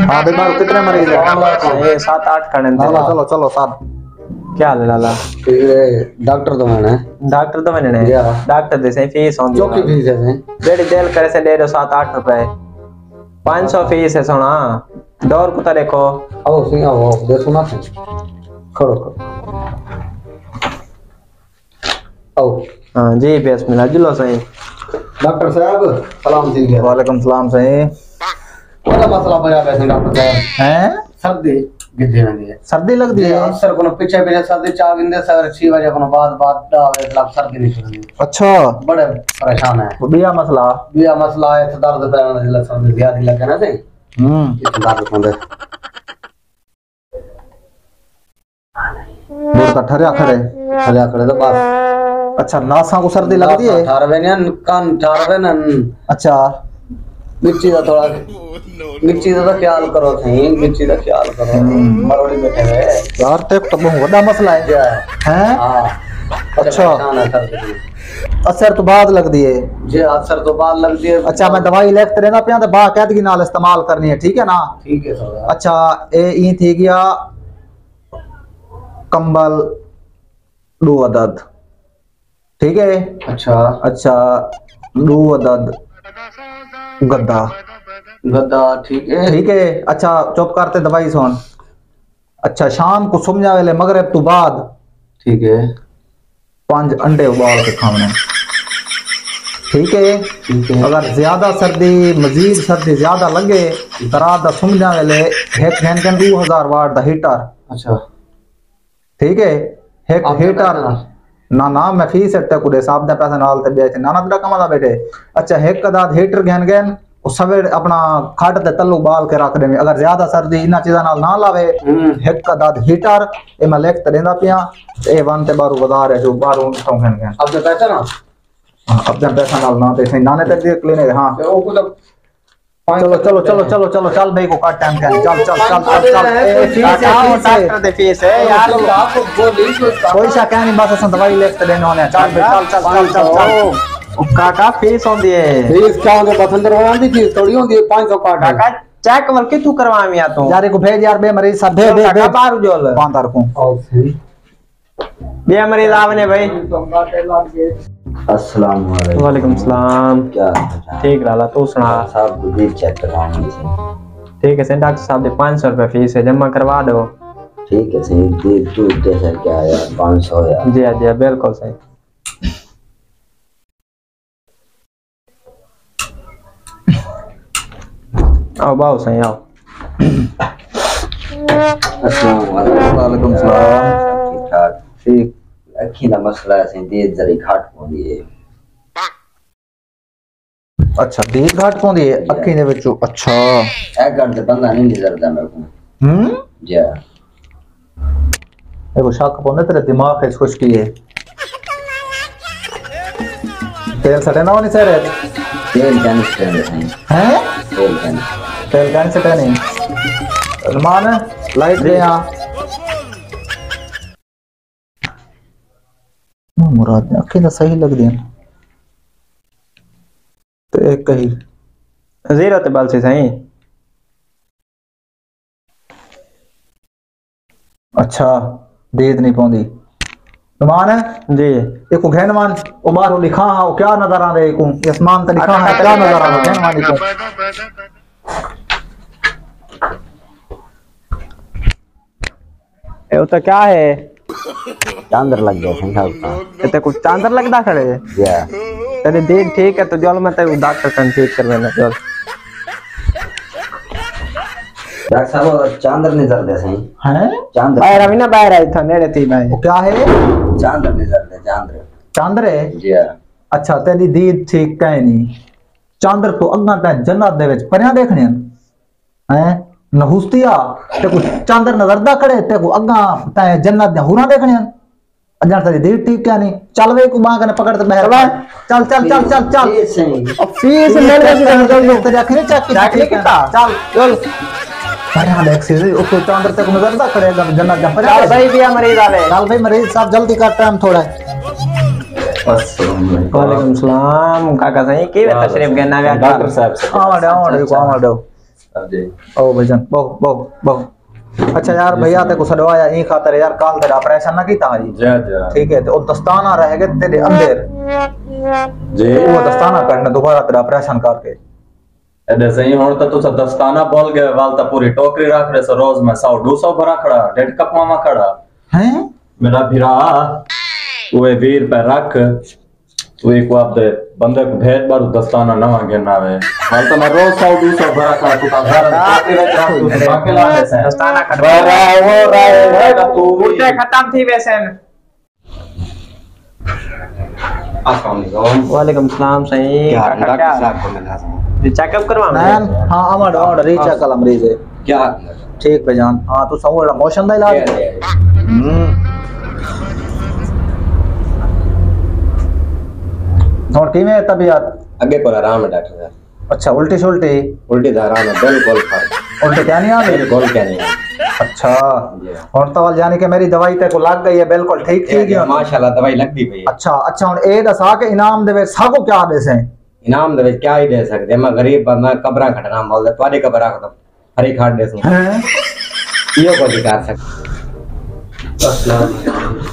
हाँ बीमार कितने मरीज़ है ये सात आठ खड़े चलो चलो चलो साहब क्या हाल है लाला? डॉक्टर तो मैंने। डॉक्टर तो मैंने डॉक्टर दे से फ़ीस होंगी जो की फ़ीस है बेड़ी देल करे से ले रहे सात आठ रुपए। पाँच सौ फ़ीस है सोना। डोर को तो देखो। आओ सही आओ आओ दे सुना सही खड़ो खड़ो। आओ। हाँ जी बेस मिला जुलो सही। डॉक्टर साहब सलाम जी वालेकुम सलाम सही। बड़ा मसला बजा बैठे डॉक्टर साहब। हैं? सर्दी गिद्धे में दिए सर्दी लगती है? अक्सर कोनो पीछे पीछे सर्दी चाह गिंदे सर अच्छी वजह कोनो बाद बाद दावे मतलब सर्दी नहीं सुननी अच्छा। बड़े परेशान है। वो बिया मसला? बिया मसला है तो दर्द में जिला सर्दी ज़्यादा लगे ना सही। हम्म। इतना दर्द होंदे दूर का खड़े खड़ा खड़े तो बस। अच्छा नासा को सर्दी लगती है? ठारवे ने कान ठारवे ने। अच्छा। मिर्ची का थोड़ा मिर्ची का तो ख्याल करो सही मिर्ची का ख्याल करो। मरोड़ी बैठे हुए। यार ते तो बहुत बड़ा मसला है। क्या हैं? हाँ? अच्छा। है। सर्दी में। असर तो बाद लगती है। जे अक्सर तो बाद लगती है। अच्छा मैं दवाई लिखते रहना पिया तो बाकायदगी नाल इस्तेमाल करनी है ठीक है ना? ठीक है सर अच्छा ए ई थी गया कंबल दो अदद। ठीक है? अच्छा। अच्छा दो अदद। गद्दा। गद्दा ठीक। है ठीक है। अच्छा चुप करते दवाई सुन। अच्छा शाम को सुम जावे ले मगरिब तो बाद। ठीक है। पाँच अंडे उबाल के खाने ठीक है। अगर ज़्यादा सर्दी मजीद सर्दी ज़्यादा लगे तो रात दा सुम जावे ले एक घंटे दो हज़ार वाट दा हीटर। अच्छा। ठीक है। एक हीटर ನಾನ್ ನಾ ಮಖಿ ಸೆಟ್ಟ ಕುಡೆ ಸಾಬ್ದ ಪ್ಯಾಸ ನಾಲ್ ತಬಿ ಆಯ್ತು ನಾನಾ ತಡ ಕಮದ ಬೇಟೆ अच्छा हेक दाद हीटर गहन गहन सवेर अपना खाट ते तल्लू बाल के रख देवे अगर ज़्यादा सर्दी इना चीजा नाल ना लावे हम्म। हेक दाद हीटर ए मैं लेख तरेंदा पिया ए वन ते बारू वधार है जो बारू ठों गहन गहन अब ते पैसा ना? हाँ, अब ते पैसा नाल ना ते नाने तक दे क्लीनिक हाँ ओ मतलब चलो चलो चलो चलो चलो चल भाई को काट टाइम कर चल चल चल चल चल। फ़ीस है फ़ीस दे फ़ीस यार। आपको बोली कोई शक है नहीं बस दवाई लिख ते देने होने चल भाई चल चल चल चल चल। काका फ़ीस होंदी है फ़ीस क्या होंगे पसंद करवाने की थोड़ी होंगी पाँच सौ काट काका चेक वर के तू करवामी आ तू? यार को भेज यार बे मरीज़ सब भेज भेज काका बाहर जोल पाँच को बे मरीज़ आवने भाई। अस्सलाम वालेकुम वालेकुम सलाम क्या ठीक लाला तू सुना। साहब को चेक करवानी थी। ठीक है सर डॉक्टर साहब दे पाँच सौ रुपये फ़ीस है जमा करवा दो। ठीक है सही दे तू जैसा क्या यार पाँच सौ यार जी हाँ जी हाँ बिल्कुल सही। आओ बाओ सही आओ। अस्सलाम वालेकुम वालेकुम सलाम ठीक ठाक? ठीक अखी दा मसला है सही दे जरी घाट पौंदी है। अच्छा दीद घाट पौंदी है? अखी दे विचों अच्छा। ए घट ते बंदा नहीं नजरदा मेरे को। हम्म जा देखो शक पौंदे तेरे दिमाग में कुछ की है तेल सटे ना होनी सर तेल कैन स्टैंड है? हैं? तेल कैन तेल कैन सटे नहीं सलमान लाइट दे यहाँ। मुराद ने अखी तो सही लग दी तो एक कही। ज़ीरो ते बल से सही। अच्छा दीद नहीं पौंदी। सलमान है? जी। देखो घैनवान उमार लिखा है क्या नज़र आ रहा है? को आसमान पे लिखा है क्या नज़र आ रहा है? घैनवान को ये तो क्या है? चांदर लग गया सही साहब का ये तो कुछ चांदर लगता खड़े? जा तेरे देख ठीक है तो जल मैं तेरे डॉक्टर कन ठीक कर देना जल. डॉक्टर साहब चांदर नज़र दे सही? हैं? चांदर। बाहर अभी ना बाहर आई था नेड़े थी भाई। वो क्या है? चांदर नज़र दे चांदर। चांदर है? जा अच्छा तेरी दीद ठीक कहीं नहीं चांदर तो अग्गा तै जन्नत दे विच परिया देखने हैं? नहुस्तिया ते चांदर नज़र दा खड़े ते को अग्गा जन्नत दे हुरा देखने अजा तेरी दीद ठीक क्या नहीं? चल वे को बां कने पकड़ ते बहर चल चल चल चल चल ये फ़ीस ले ले चल चल आखिर चेक चेक चल। चल। परिया देख से उसको चांदर ते को नज़र दा खड़े जन्नत दा परिया चल भाई भी मरीज़ आले चल भाई मरीज़ साहब जल्दी कर टाइम थोड़ा। वालेकुम। वालेकुम सलाम। काका सही की तशरीफ़ गना डॉक्टर साहब से। आवाडे आवाडे को आवाडे अब जी ओ भाईजान बहु बहु बहु। अच्छा यार भैया ते को सडवाया ई खातर यार काल तेरा ऑपरेशन ना कीता जी। जा ठीक है ते ओ दस्ताना रह गए तेरे अंदर। जी। ओ दस्ताना करने दोबारा तेरा ऑपरेशन करके। एदे सही होन तो तुसा दस्ताना बोल गए वाल ता पूरी टोकरी रख रे सो रोज में 100 200 भरा खड़ा डेढ़ कप मामा खड़ा। हैं? मेरा भीरा ओए वीर पे रख। तो एक बात है बंदा को भेद बार दस्ताना ना मांगे ना है हाल तो मैं रोज सौ दो सौ भरा तू तंगा रहा है तेरे चार सौ भरा के लाये से दस्ताना कर रहा है रहा है वो रहा तू उठे खत्म थी वैसे वालेकुम सलाम सही चेकअप करवाना हाँ हमार ऑर्डर है चेक कर मरीज़ है क्या ठीक पे जान हाँ तो सब मोशन दा इलाज हम्म धोटी में तबीयत अबे को आराम है डॉक्टर साहब अच्छा उल्टी सुलटी उल्टी तो आराम है बिल्कुल उल्टी क्या नहीं आ रही बिल्कुल क्या नहीं अच्छा और तवल जाने के मेरी दवाई तेरे लग गई है बिल्कुल ठीक ठीक है माशाल्लाह दवाई लग दी भाई अच्छा अच्छा और ए दसा के इनाम देवे सा को क्या आदेश है इनाम देवे क्या ही दे सकते मैं गरीब बंदा कब्रा खटना मोल दे तुम्हारी कब्रा खत हरी खाट दे सकते हैं यो को दिखा सकते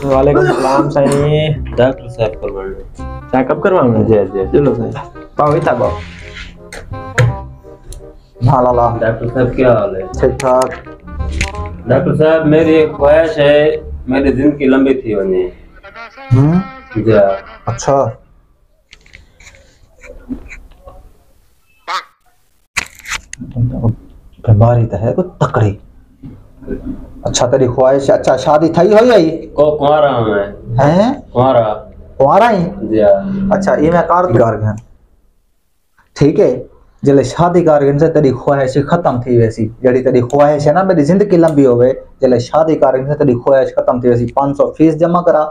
वालेकुम सलाम सही डॉक्टर साहब को बोल रहे करवाऊँगा जी जी चलो सही पाओ इतना पाओ ला ला ला डॉक्टर साहब क्या हाल है ठीक ठाक डॉक्टर साहब मेरी एक ख्वाहिश है मेरी ज़िंदगी लंबी थी होनी हम्म जी अच्छा बीमारी तो है कुछ तकड़ी अच्छा तेरी ख्वाहिश अच्छा शादी थई हुई है को कुंवारा हूँ मैं हैं कुंवारा कुंवारा ही? अच्छा ये मैं कार गया ठीक है। जले शादी कर गए से तेरी ख्वाहिश खत्म थी वैसी। जड़ी तेरी ख्वाहिश है ना मेरी ज़िंदगी लंबी होवे जले शादी कर गए से तेरी ख्वाहिश खत्म थी वैसी। 500 फ़ीस जमा करा।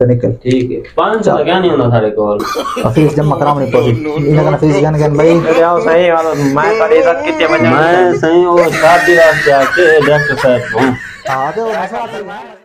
तो निकल। ठीक है। पाँच सौ क्या नहीं होना साढ़े को और? फ़ीस जमा करावनी पड़ी। इन्हें कहना फ़ीस गन गन भाई। अरे आओ सही वालो मैं थोड़ी इज़्ज़त कितने बजे मैं सही वो शादी रात जाके डॉक्टर साहब हूँ। आ जाओ मसा